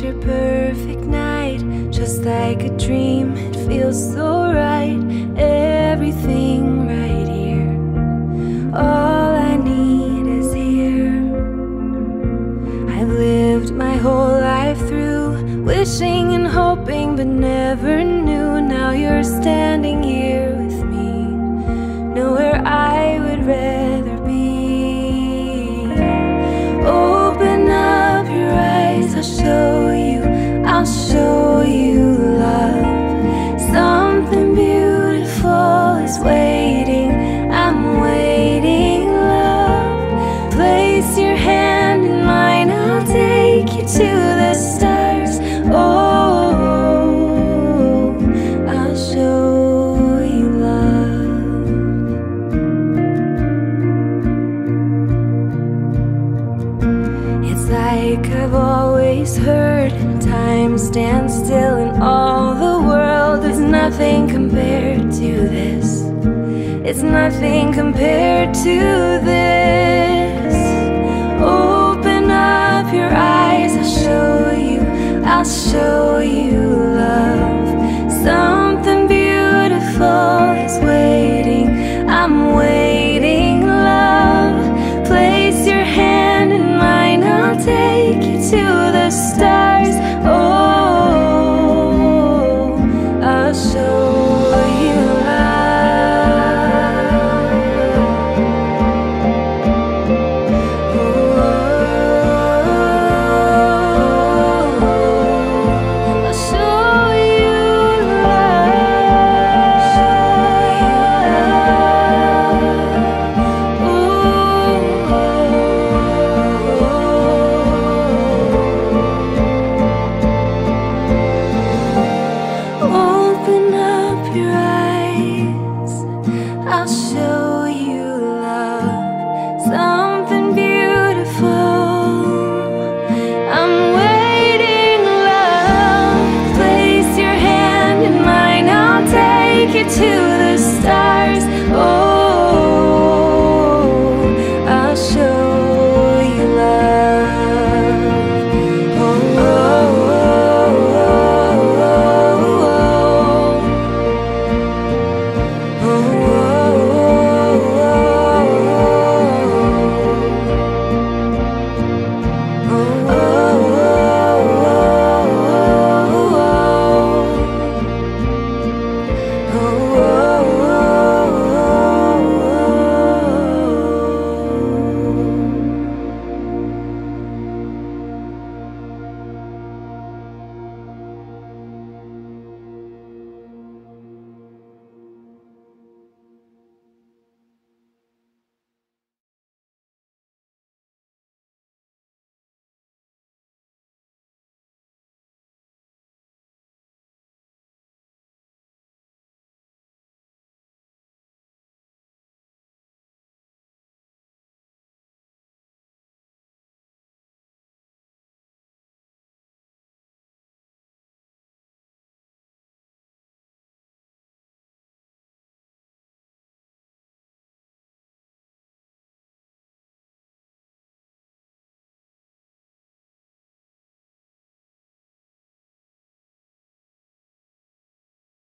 picture perfect night, just like a dream. It feels so right, everything right here. All I need is here. I've lived my whole life through, wishing and hoping, but never knew. Now you're standing here with me, nowhere I show you, I've always heard time stands still and all the world is nothing compared to this. It's nothing compared to. something